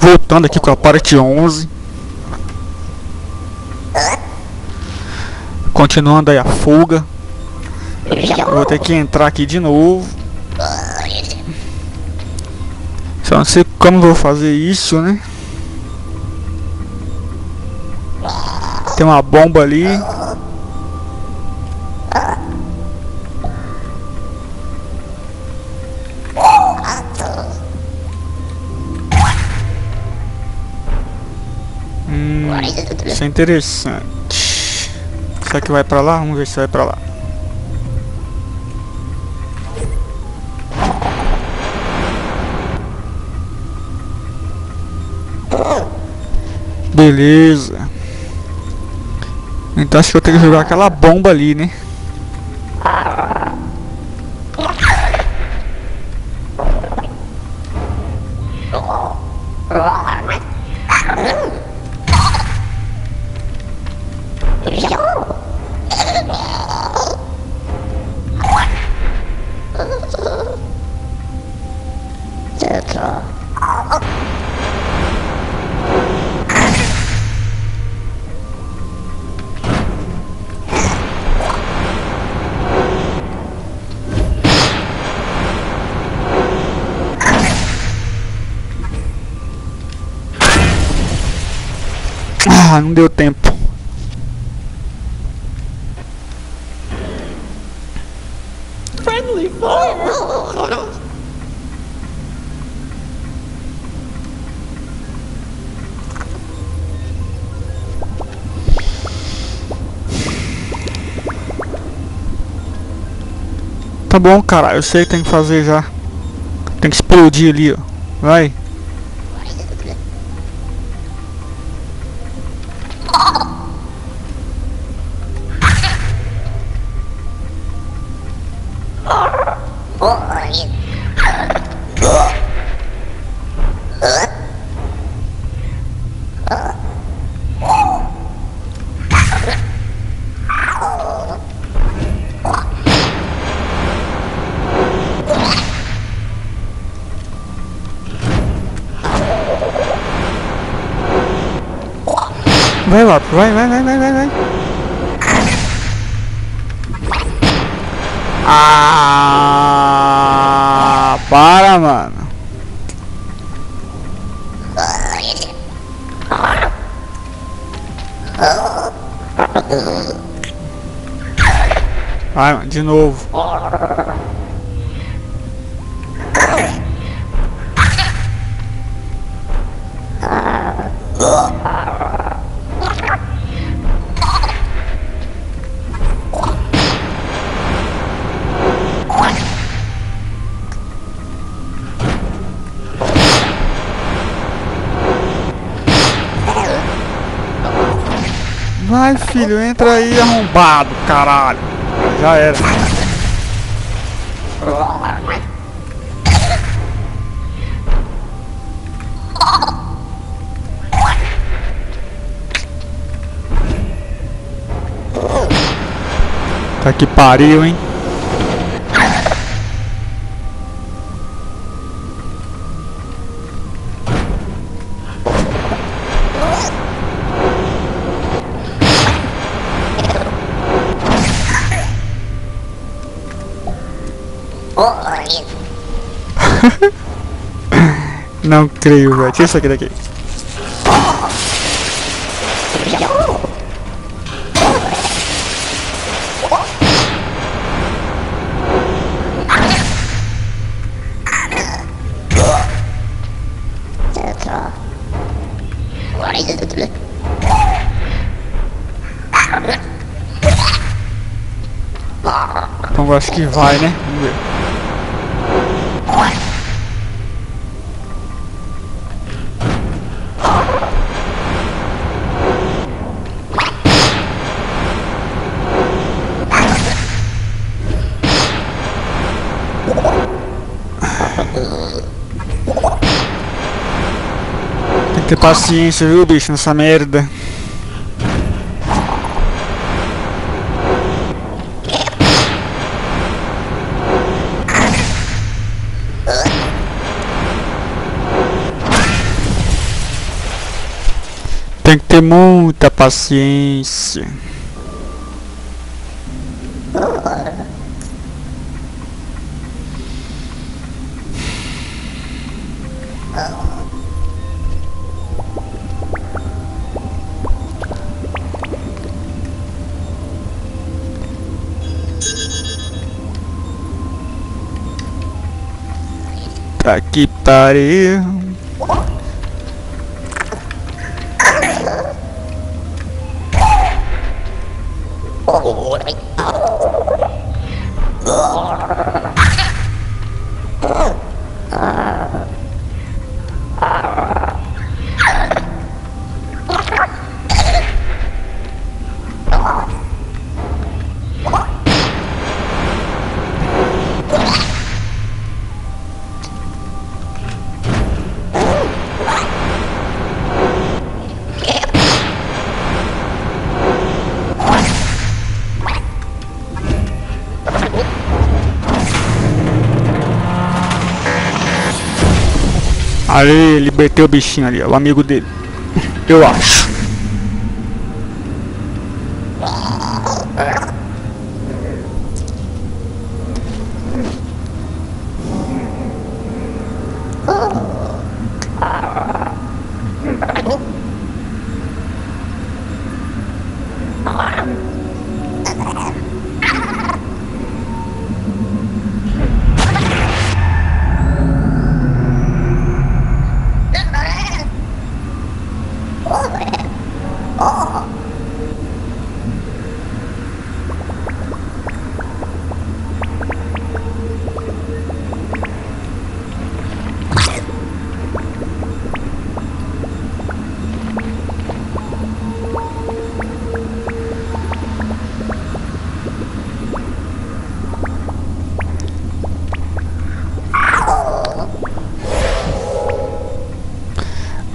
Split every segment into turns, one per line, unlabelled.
Voltando aqui com a parte 11. Continuando aí a fuga. Eu vou ter que entrar aqui de novo. Só não sei como vou fazer isso, né? Tem uma bomba ali. Isso é interessante. Será que vai pra lá? Vamos ver se vai pra lá. Beleza. Então acho que eu tenho que jogar aquela bomba ali, né? Ah, não deu tempo.
Friendly fire!
Tá bom, cara. Eu sei que tem que fazer já. Tem que explodir ali, ó. Vai. Vai lá, vai, vai, vai, vai, Mano, de novo. Vai, filho, entra aí, arrombado, caralho. Já era. Tá que pariu, hein? Não creio, velho. Tira isso aqui daqui. Então acho que vai, né? Vamos ver. Ter paciência, viu, bicho, nessa merda. Tem que ter muita paciência. Que pariu. Ali, libertei o bichinho ali, o amigo dele. Eu acho.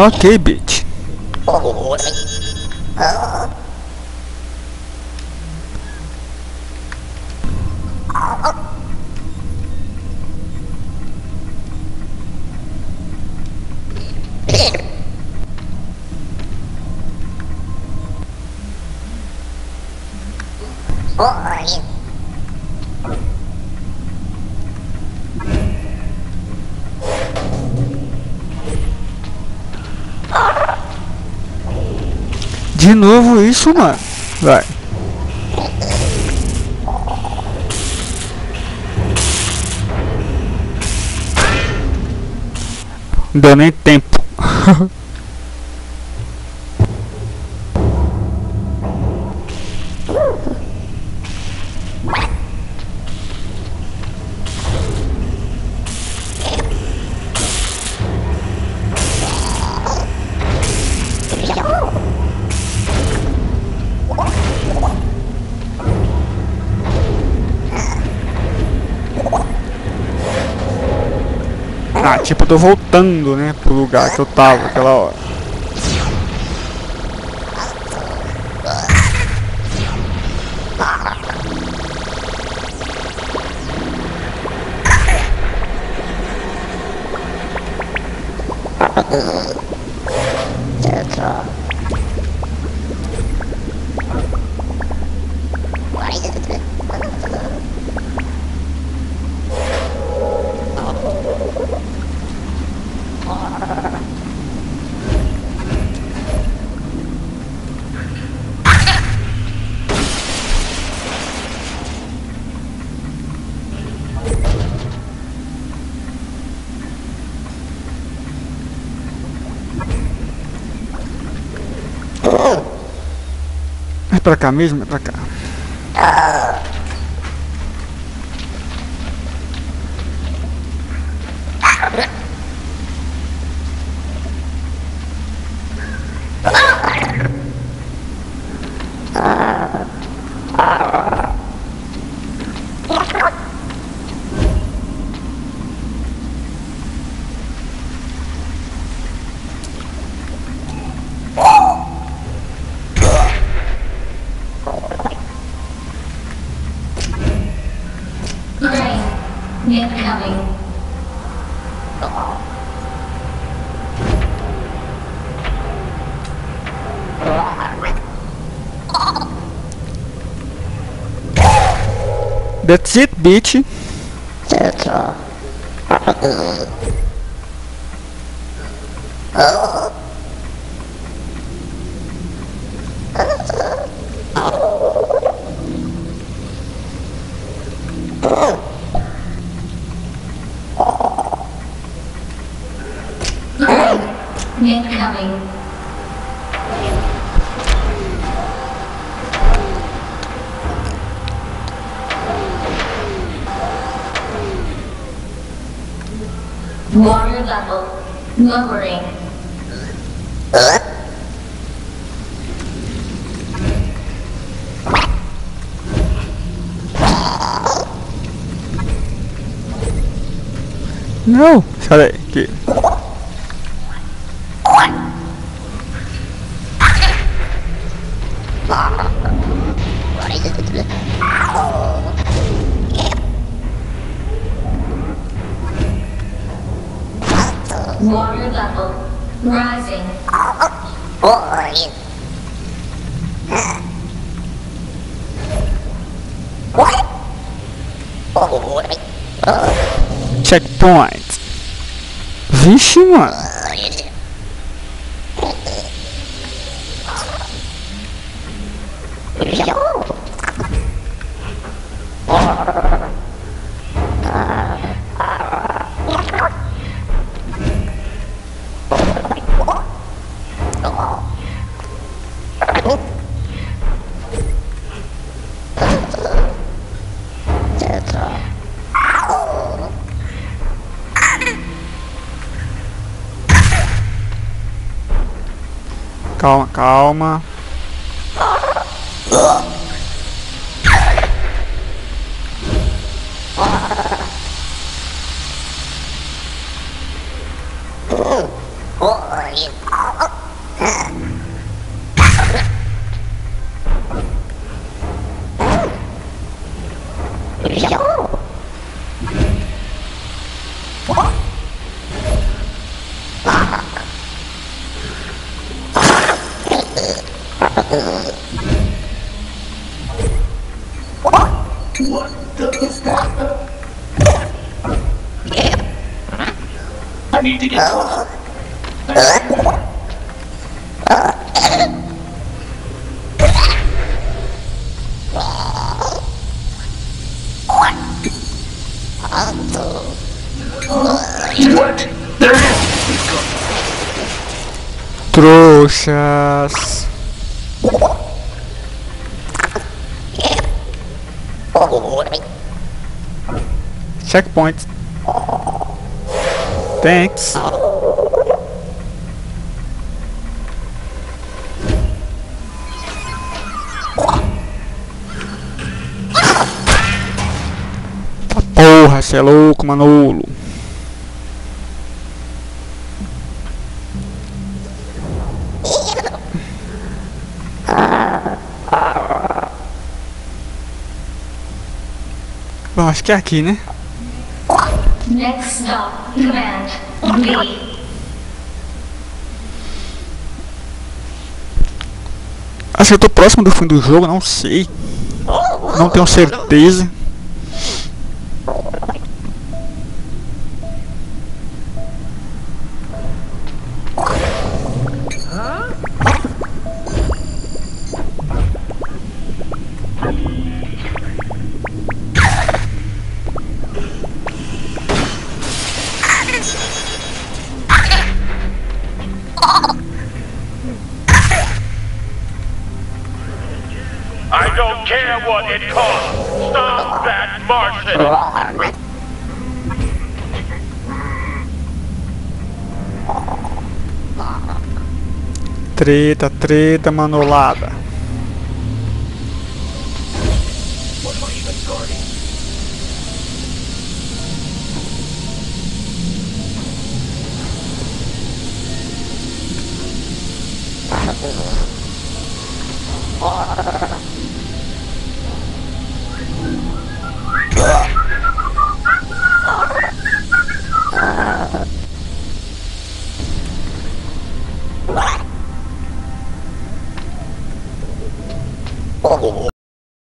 Ok, bitch. De novo isso, mano. Vai. Deu nem tempo. Ah, tipo, eu tô voltando, né, pro lugar que eu tava aquela hora. Pra cá mesmo? É pra cá.
Incoming.
That's it, bitch.
That's all. lowering No! Sorry, okay.
Checkpoint. Vixe, mano. Calma, calma.
I
Trouxas. Checkpoint. Thanks. Porra, cê é louco, Manolo. Bom, acho que é aqui, né?
Next stop, command. B.
Acho que eu tô próximo do fim do jogo, não sei. Não tenho certeza.
it costs. Stop that Martian.
Treta, treta, manolada.